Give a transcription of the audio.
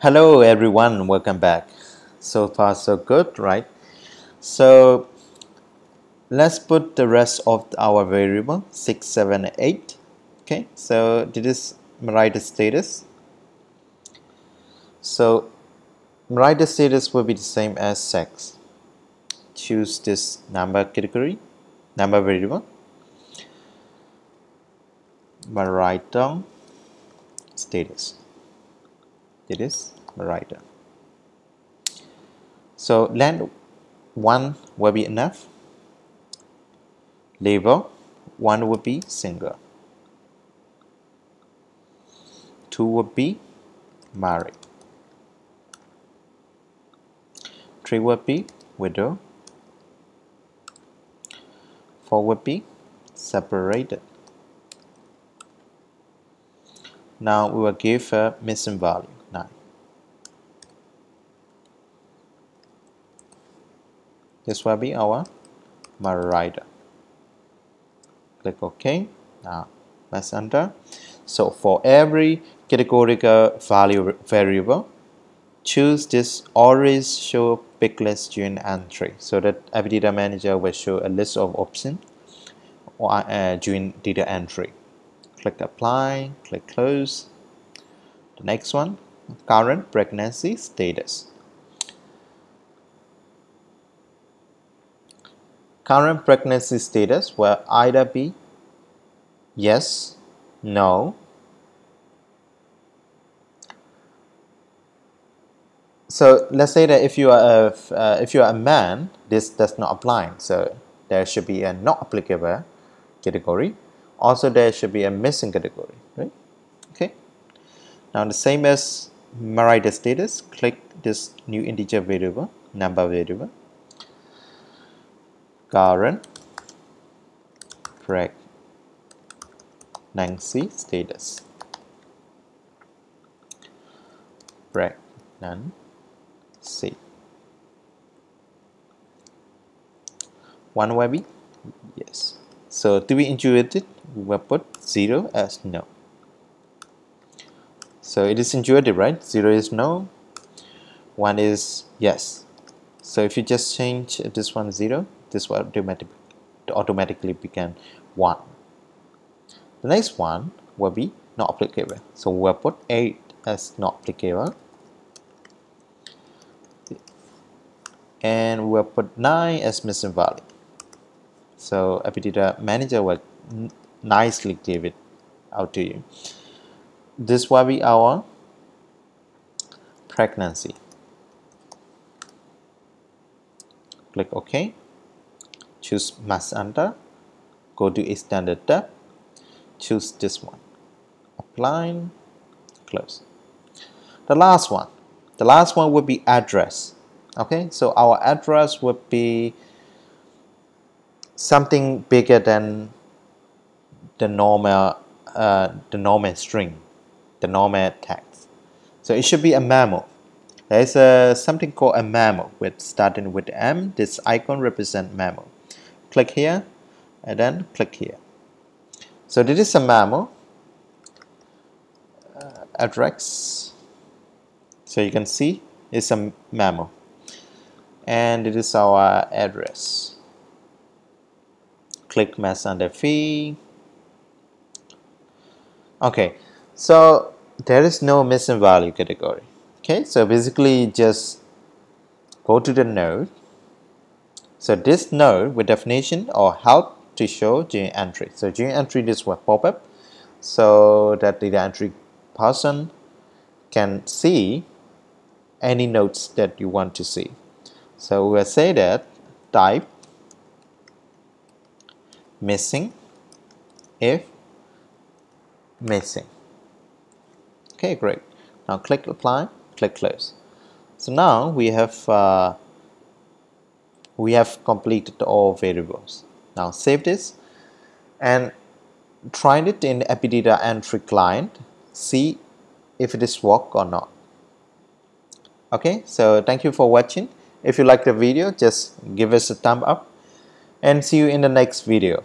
Hello everyone, welcome back. So far so good, right? So let's put the rest of our variable 6, 7, 8. Okay, so this is write status. So write status will be the same as sex. Choose this number category, number variable. But write down status. It is writer. So land 1 will be enough. Label 1 will be single. 2 will be married. 3 will be widow. 4 will be separated. Now we will give a missing value 9. This will be our rider. Click OK. Now press enter. So for every categorical value variable, choose this always show pick list join entry so that every data manager will show a list of options uh, join data entry click apply click close the next one current pregnancy status current pregnancy status will either be yes no so let's say that if you are a uh, if you are a man this does not apply so there should be a not applicable category. Also there should be a missing category right? Okay. Now the same as marital status click this new integer variable number variable current pregnancy status. Pregnancy. One be yes. So to be intuited we will put 0 as no. So it is intuitive, right? 0 is no, 1 is yes. So if you just change this one 0, this will automatic, automatically become 1. The next one will be not applicable. So we'll put 8 as not applicable. And we'll put 9 as missing value. So EpiData Manager will nicely give it out to you. This will be our pregnancy. Click OK. Choose Must Enter. Go to a Standard tab. Choose this one. Apply. Close. The last one. The last one would be address. Okay, so our address would be something bigger than the normal uh, the normal string, the normal text. So it should be a memo. There is a, something called a memo with starting with M. This icon represent memo. Click here and then click here. So this is a memo uh, address. So you can see it's a memo and it is our address. Click mass under fee okay so there is no missing value category okay so basically just go to the node so this node with definition or help to show join entry. So join entry this will pop up so that the entry person can see any nodes that you want to see. So we'll say that type missing if missing. Okay great. Now click apply click close. So now we have uh, we have completed all variables. Now save this and try it in EpiData entry client see if it is work or not. Okay so thank you for watching. If you like the video just give us a thumb up and see you in the next video